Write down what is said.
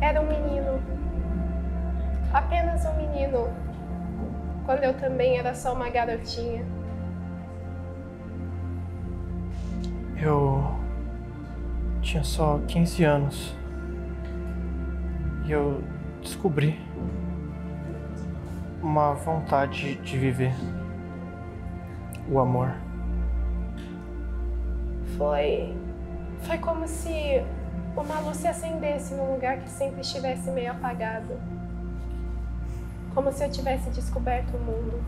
era um menino. Apenas um menino. Quando eu também era só uma garotinha. Eu tinha só 15 anos. E eu descobri uma vontade de viver. O amor. Foi. Foi como se uma luz se acendesse num lugar que sempre estivesse meio apagado. Como se eu tivesse descoberto o mundo.